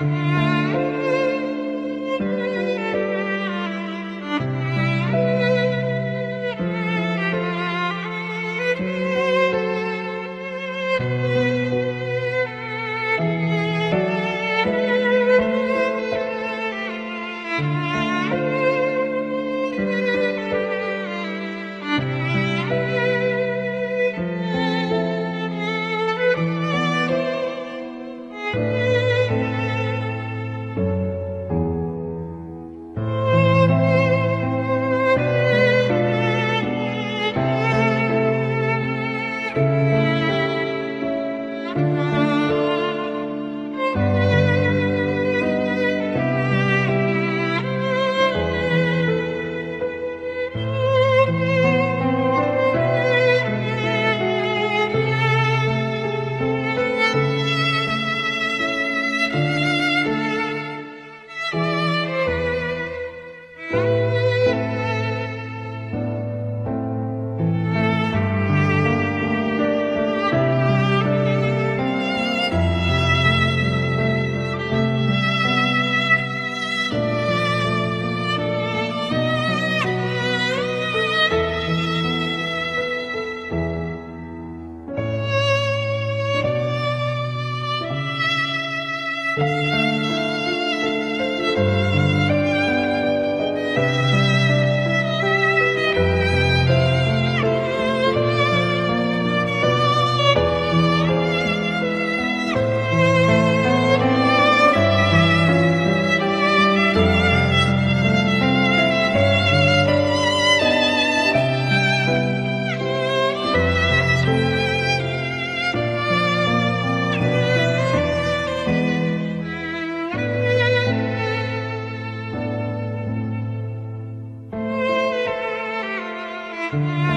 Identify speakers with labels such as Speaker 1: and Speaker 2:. Speaker 1: you. thank you Música